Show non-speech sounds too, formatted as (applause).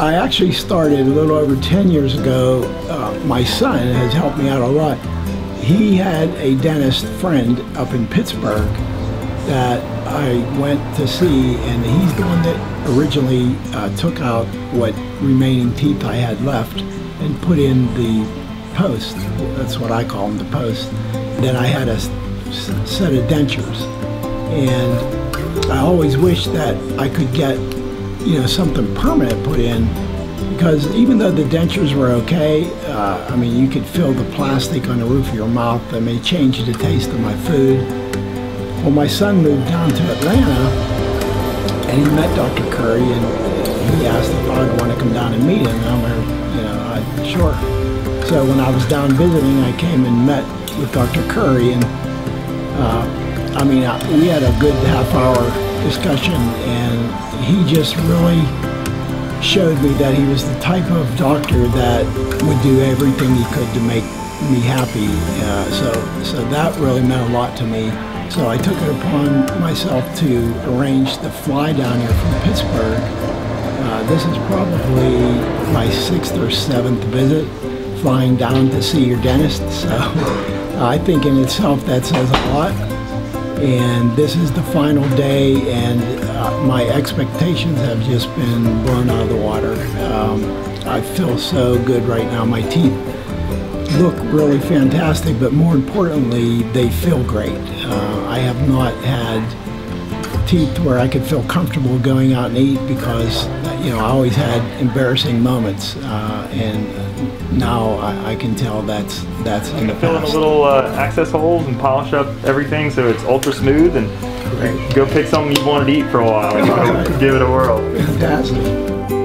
I actually started a little over 10 years ago. Uh, my son has helped me out a lot. He had a dentist friend up in Pittsburgh that I went to see, and he's the one that originally uh, took out what remaining teeth I had left and put in the post. That's what I call them, the post. Then I had a set of dentures, and I always wished that I could get you know, something permanent put in because even though the dentures were okay, uh, I mean, you could feel the plastic on the roof of your mouth. Mean, it changed the taste of my food. Well, my son moved down to Atlanta and he met Dr. Curry and he asked if I'd want to come down and meet him. And I'm like, you know, I, sure. So when I was down visiting, I came and met with Dr. Curry and uh, I mean, we had a good half hour discussion and he just really showed me that he was the type of doctor that would do everything he could to make me happy. Uh, so, so that really meant a lot to me. So I took it upon myself to arrange the fly down here from Pittsburgh. Uh, this is probably my sixth or seventh visit flying down to see your dentist. So (laughs) I think in itself that says a lot. And this is the final day and uh, my expectations have just been blown out of the water. Um, I feel so good right now. My teeth look really fantastic, but more importantly, they feel great. Uh, I have not had teeth where I could feel comfortable going out and eat because you know I always had embarrassing moments, uh, and now I, I, can tell that's that's in the fill in the little uh, access holes and polish up everything so it's ultra smooth and Go pick something you wanted to eat for a while. and Give it a whirl. Fantastic.